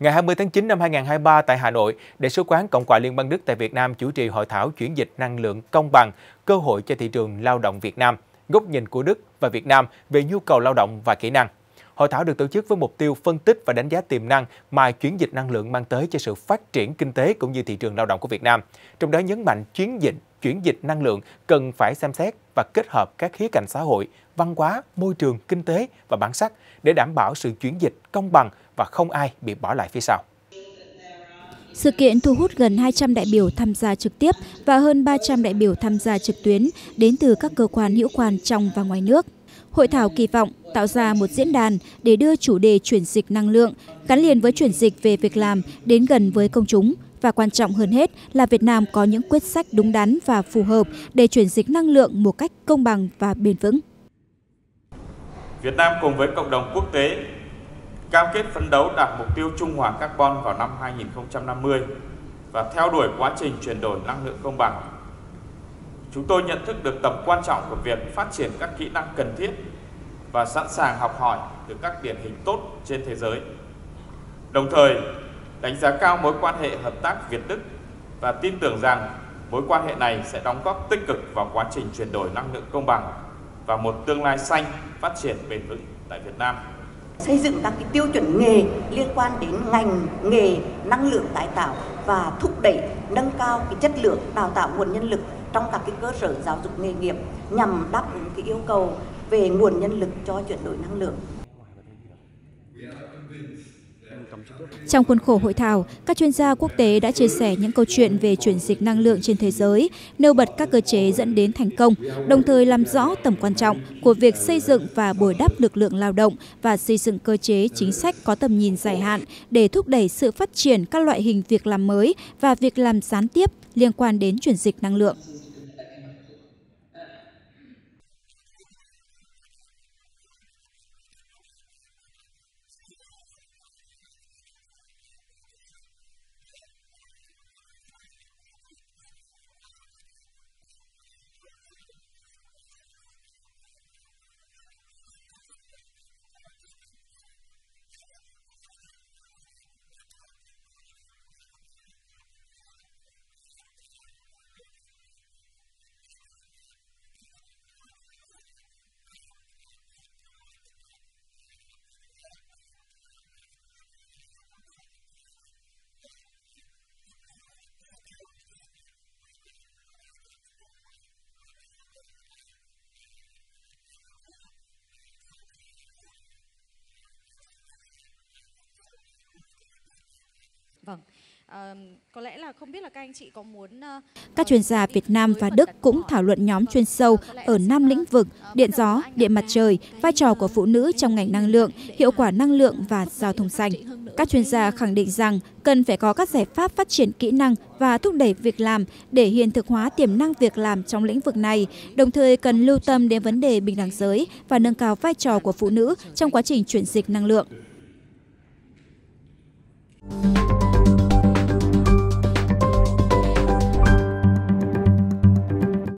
Ngày 20 tháng 9 năm 2023 tại Hà Nội, Đại sứ quán Cộng hòa Liên bang Đức tại Việt Nam chủ trì hội thảo chuyển dịch năng lượng công bằng, cơ hội cho thị trường lao động Việt Nam, góc nhìn của Đức và Việt Nam về nhu cầu lao động và kỹ năng. Hội thảo được tổ chức với mục tiêu phân tích và đánh giá tiềm năng mà chuyển dịch năng lượng mang tới cho sự phát triển kinh tế cũng như thị trường lao động của Việt Nam. Trong đó nhấn mạnh chuyển dịch, chuyển dịch năng lượng cần phải xem xét và kết hợp các khía cạnh xã hội, văn hóa, môi trường, kinh tế và bản sắc để đảm bảo sự chuyển dịch công bằng và không ai bị bỏ lại phía sau. Sự kiện thu hút gần 200 đại biểu tham gia trực tiếp và hơn 300 đại biểu tham gia trực tuyến đến từ các cơ quan hữu quan trong và ngoài nước. Hội thảo kỳ vọng tạo ra một diễn đàn để đưa chủ đề chuyển dịch năng lượng gắn liền với chuyển dịch về việc làm đến gần với công chúng và quan trọng hơn hết là Việt Nam có những quyết sách đúng đắn và phù hợp để chuyển dịch năng lượng một cách công bằng và bền vững. Việt Nam cùng với cộng đồng quốc tế cam kết phấn đấu đạt mục tiêu trung hòa carbon vào năm 2050 và theo đuổi quá trình chuyển đổi năng lượng công bằng. Chúng tôi nhận thức được tầm quan trọng của việc phát triển các kỹ năng cần thiết và sẵn sàng học hỏi từ các điển hình tốt trên thế giới. Đồng thời, đánh giá cao mối quan hệ hợp tác Việt Đức và tin tưởng rằng mối quan hệ này sẽ đóng góp tích cực vào quá trình chuyển đổi năng lượng công bằng và một tương lai xanh phát triển bền vững tại Việt Nam xây dựng các cái tiêu chuẩn nghề liên quan đến ngành, nghề, năng lượng tái tạo và thúc đẩy, nâng cao cái chất lượng đào tạo nguồn nhân lực trong các cái cơ sở giáo dục nghề nghiệp nhằm đáp ứng cái yêu cầu về nguồn nhân lực cho chuyển đổi năng lượng. Trong khuôn khổ hội thảo, các chuyên gia quốc tế đã chia sẻ những câu chuyện về chuyển dịch năng lượng trên thế giới, nêu bật các cơ chế dẫn đến thành công, đồng thời làm rõ tầm quan trọng của việc xây dựng và bồi đắp lực lượng lao động và xây dựng cơ chế chính sách có tầm nhìn dài hạn để thúc đẩy sự phát triển các loại hình việc làm mới và việc làm gián tiếp liên quan đến chuyển dịch năng lượng. Có lẽ là không biết là các anh chị có muốn uh, các chuyên gia Việt Nam và Đức cũng thảo luận nhóm chuyên sâu ở năm lĩnh vực điện gió, điện mặt trời, vai trò của phụ nữ trong ngành năng lượng, hiệu quả năng lượng và giao thông xanh. Các chuyên gia khẳng định rằng cần phải có các giải pháp phát triển kỹ năng và thúc đẩy việc làm để hiện thực hóa tiềm năng việc làm trong lĩnh vực này, đồng thời cần lưu tâm đến vấn đề bình đẳng giới và nâng cao vai trò của phụ nữ trong quá trình chuyển dịch năng lượng.